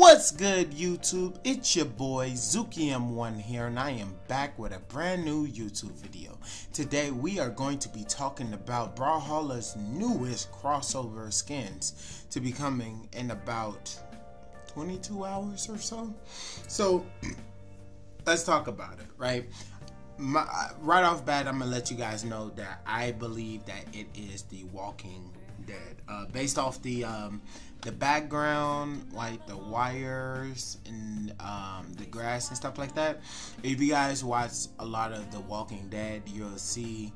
What's good, YouTube? It's your boy ZukiM1 here, and I am back with a brand new YouTube video. Today, we are going to be talking about Brawlhalla's newest crossover skins to be coming in about 22 hours or so. So, let's talk about it, right? My, right off bat, I'm gonna let you guys know that I believe that it is The Walking Dead, uh, based off the um, the background, like the wires and um, the grass and stuff like that. If you guys watch a lot of The Walking Dead, you'll see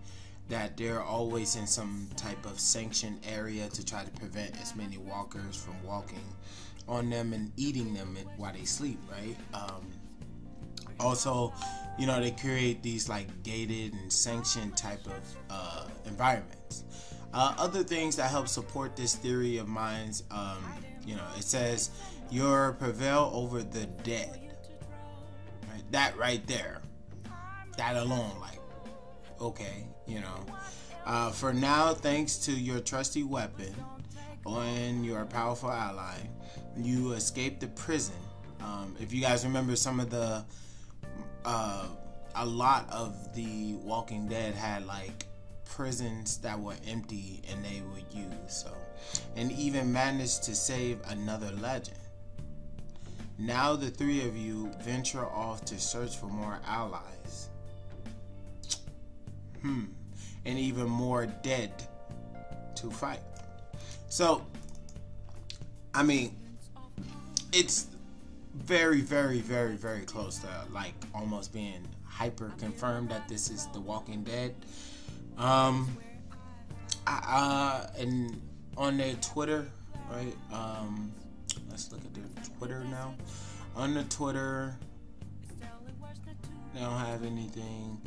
that they're always in some type of sanctioned area to try to prevent as many walkers from walking on them and eating them while they sleep, right? Um, also, you know, they create these like gated and sanctioned type of uh, environments. Uh, other things that help support this theory of mine, um, you know, it says you prevail over the dead. Right? That right there, that alone, like, okay, you know. Uh, for now, thanks to your trusty weapon and your powerful ally, you escape the prison. Um, if you guys remember, some of the, uh, a lot of the Walking Dead had like prisons that were empty and they were used. so. And even managed to save another legend. Now the three of you venture off to search for more allies. Hmm and even more dead to fight. So i mean it's very very very very close to like almost being hyper confirmed that this is the walking dead um, uh, and on their Twitter, right? Um, let's look at their Twitter now. On the Twitter, they don't have anything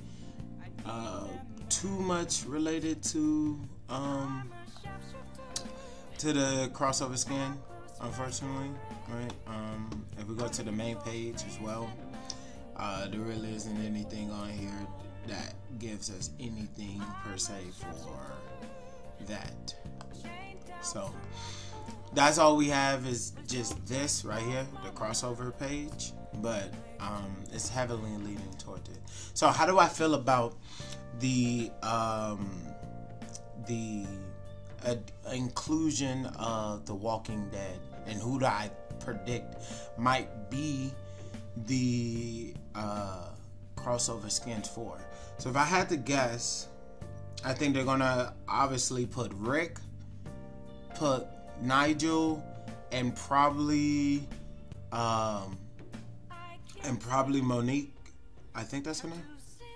uh, too much related to um, to the crossover skin, unfortunately. Right? Um, if we go to the main page as well, uh, there really isn't anything on here that gives us anything per se for that. So that's all we have is just this right here, the crossover page, but um, it's heavily leaning toward it. So how do I feel about the um, the uh, inclusion of The Walking Dead and who do I predict might be the uh, crossover skins for? So if I had to guess, I think they're gonna obviously put Rick, put Nigel, and probably, um, and probably Monique. I think that's her name.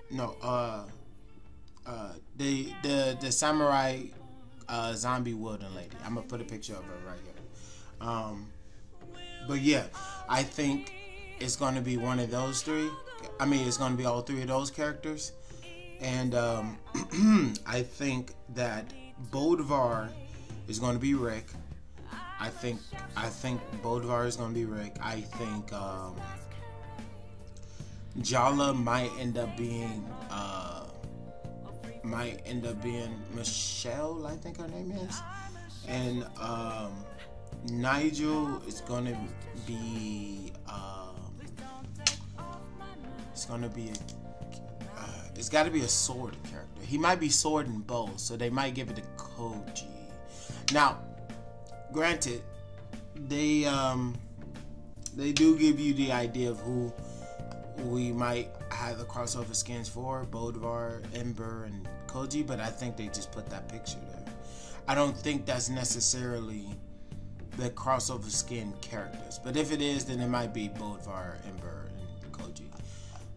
No, uh, uh, the the the samurai uh, zombie wooden lady. I'm gonna put a picture of her right here. Um, but yeah, I think it's gonna be one of those three. I mean, it's gonna be all three of those characters and um, I think that Bödvar is going to be Rick. I think I think Bödvar is going to be Rick. I think um, Jhala might end up being uh, might end up being Michelle. I think her name is, and um, Nigel is going to be. Um, it's going to be a it's got to be a sword character. He might be sword and bow, so they might give it to Koji. Now, granted, they um they do give you the idea of who we might have the crossover skins for Bödvar, Ember, and Koji, but I think they just put that picture there. I don't think that's necessarily the crossover skin characters, but if it is, then it might be Bödvar, Ember,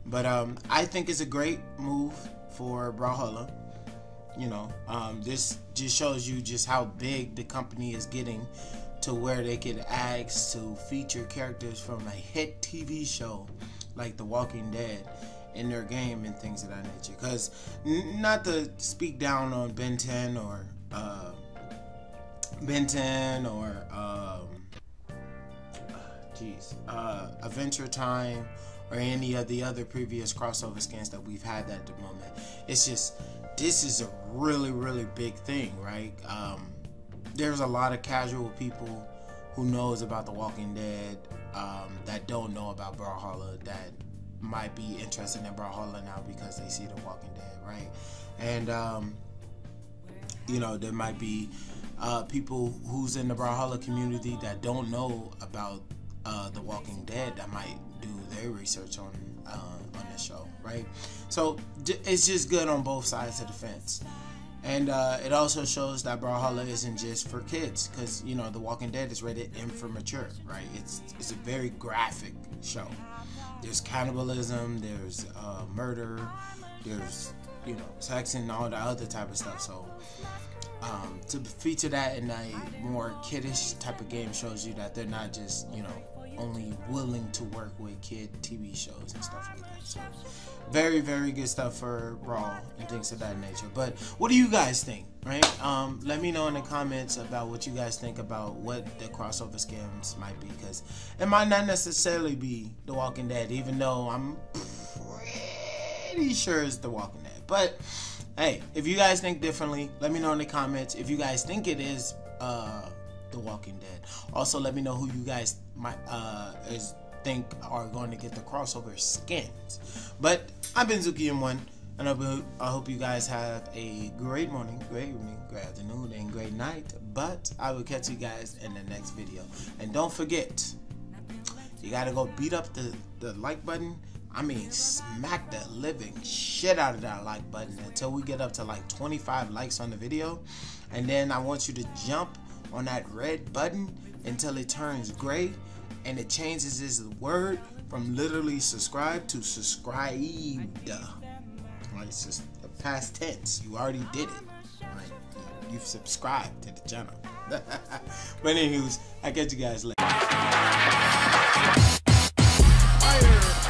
but um, I think it's a great move for Brawlhalla. You know, um, this just shows you just how big the company is getting to where they can ask to feature characters from a hit TV show like The Walking Dead in their game and things of that nature. Because not to speak down on Ben 10 or uh, Ben 10 or um, uh, Adventure Time or any of the other previous crossover scans that we've had at the moment. It's just this is a really really big thing, right? Um, there's a lot of casual people who knows about The Walking Dead um, that don't know about Brawlhalla that might be interested in Brawlhalla now because they see The Walking Dead, right? And um, you know, there might be uh, people who's in the Brawlhalla community that don't know about uh, The Walking Dead that might do their research on uh, on the show, right? So it's just good on both sides of the fence. And uh, it also shows that Brawlhalla isn't just for kids, because you know The Walking Dead is rated M for mature, right? It's it's a very graphic show. There's cannibalism, there's uh, murder, there's you know sex and all the other type of stuff. So um, to feature that in a more kiddish type of game shows you that they're not just you know only willing to work with kid TV shows and stuff like that. So very very good stuff for Raw and things of that nature. But what do you guys think? Right? Um, let me know in the comments about what you guys think about what the crossover scams might be, because it might not necessarily be The Walking Dead, even though I'm pretty sure it's The Walking Dead. But hey, if you guys think differently, let me know in the comments. If you guys think it is uh, The Walking Dead, also let me know who you guys might uh, is think are going to get the crossover skins. But I've been Zuki M1, and I hope you guys have a great morning, great evening, great afternoon, and great night. But I will catch you guys in the next video. And don't forget, you gotta go beat up the, the like button. I mean, smack the living shit out of that like button until we get up to like 25 likes on the video. And then I want you to jump on that red button until it turns gray and it changes its word from literally subscribe to subscribed. Right, it's just the past tense. You already did it. You've subscribed to the channel. but anyways, I catch you guys later. Fire.